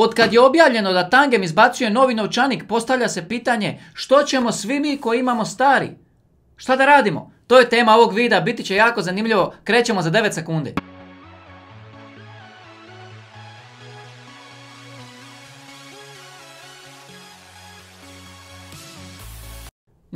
Od kad je objavljeno da Tangem izbacuje novi novčanik, postavlja se pitanje što ćemo svi mi koji imamo stari? Šta da radimo? To je tema ovog videa, biti će jako zanimljivo, krećemo za 9 sekundi.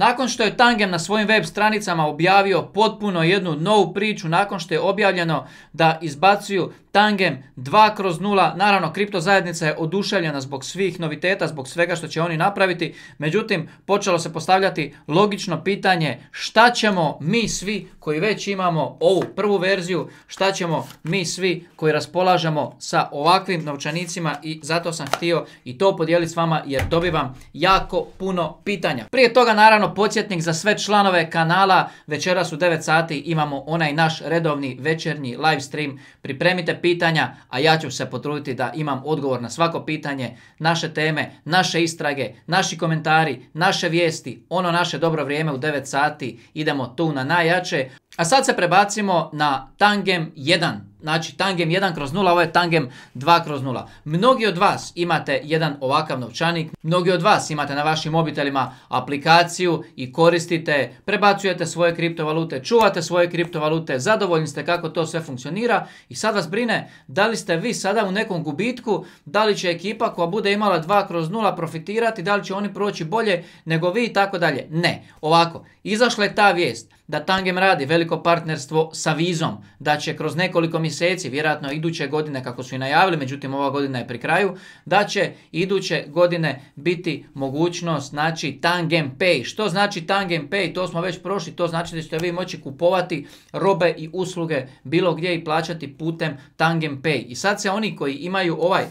Nakon što je Tangem na svojim web stranicama objavio potpuno jednu novu priču, nakon što je objavljeno da izbacuju Tangem 2 kroz 0, naravno kripto zajednica je oduševljena zbog svih noviteta, zbog svega što će oni napraviti, međutim počelo se postavljati logično pitanje šta ćemo mi svi koji već imamo ovu prvu verziju, šta ćemo mi svi koji raspolažemo sa ovakvim novčanicima i zato sam htio i to podijeliti s vama jer dobivam jako puno pitanja. Prije toga naravno podsjetnik za sve članove kanala, večeras u 9 sati imamo onaj naš redovni večernji live stream, pripremite pitanja, a ja ću se potruditi da imam odgovor na svako pitanje, naše teme, naše istrage, naši komentari, naše vijesti, ono naše dobro vrijeme u 9 sati, idemo tu na najjače. A sad se prebacimo na Tangem 1. Znači Tangem 1 kroz 0, ovo je Tangem 2 kroz 0. Mnogi od vas imate jedan ovakav novčanik, mnogi od vas imate na vašim mobitelima aplikaciju i koristite, prebacujete svoje kriptovalute, čuvate svoje kriptovalute, zadovoljni ste kako to sve funkcionira i sad vas brine da li ste vi sada u nekom gubitku, da li će ekipa koja bude imala 2 kroz 0 profitirati, da li će oni proći bolje nego vi i tako dalje. Ne, ovako, izašla je ta vijest da Tangem radi veliko partnerstvo sa Vizom, da će kroz nekoliko mjeseci, vjerojatno iduće godine kako su i najavili, međutim ova godina je pri kraju, da će iduće godine biti mogućnost znači Tangem Pay. Što znači Tangem Pay? To smo već prošli, to znači da ćete vi moći kupovati robe i usluge bilo gdje i plaćati putem Tangem Pay. I sad se oni koji imaju ovaj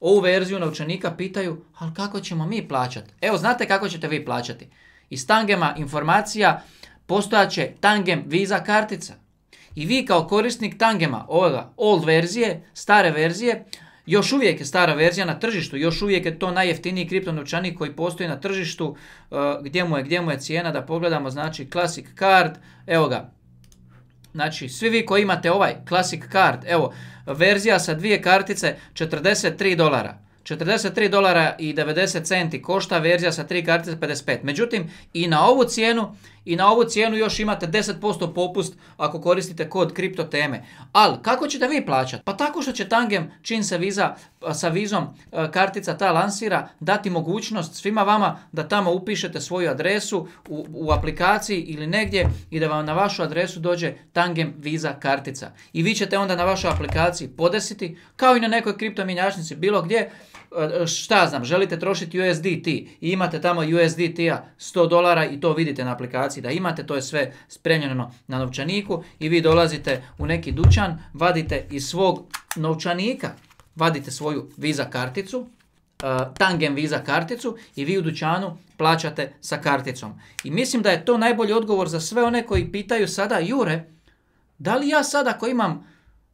ovu verziju novčanika pitaju, ali kako ćemo mi plaćati? Evo, znate kako ćete vi plaćati? Iz Tangema informacija postojaće Tangem Visa kartica. I vi kao korisnik Tangema, ovoga old verzije, stare verzije, još uvijek je stara verzija na tržištu, još uvijek je to najjeftiniji kriptonovčanik koji postoji na tržištu, uh, gdje mu je, gdje mu je cijena, da pogledamo, znači Classic Card, evo ga, znači svi vi koji imate ovaj Classic Card, evo, verzija sa dvije kartice 43 dolara. 43 dolara i 90 centi košta verzija sa tri kartice 55. Međutim, i na ovu cijenu i na ovu cijenu još imate 10% popust ako koristite kod kripto teme. Ali kako ćete vi plaćati? Pa tako što će Tangem, čim se viza, sa vizom kartica ta lansira, dati mogućnost svima vama da tamo upišete svoju adresu u, u aplikaciji ili negdje i da vam na vašu adresu dođe Tangem Visa kartica. I vi ćete onda na vašoj aplikaciji podesiti, kao i na nekoj kripto mjenjačnici, bilo gdje, šta znam, želite trošiti USDT i imate tamo USDT-a 100 dolara i to vidite na aplikaciji da imate, to je sve spremljeno na novčaniku i vi dolazite u neki dućan, vadite iz svog novčanika, vadite svoju Visa karticu, uh, Tangem Visa karticu i vi u dućanu plaćate sa karticom. I mislim da je to najbolji odgovor za sve one koji pitaju sada, Jure, da li ja sada ako imam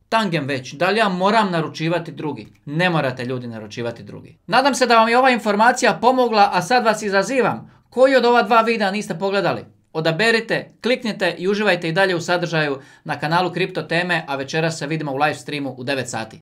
Tangem već, da li ja moram naručivati drugi? Ne morate ljudi naručivati drugi. Nadam se da vam je ova informacija pomogla, a sad vas izazivam. Koji od ova dva videa niste pogledali? Odaberite, kliknite i uživajte i dalje u sadržaju na kanalu Kripto Teme, a večeras se vidimo u live streamu u 9 sati.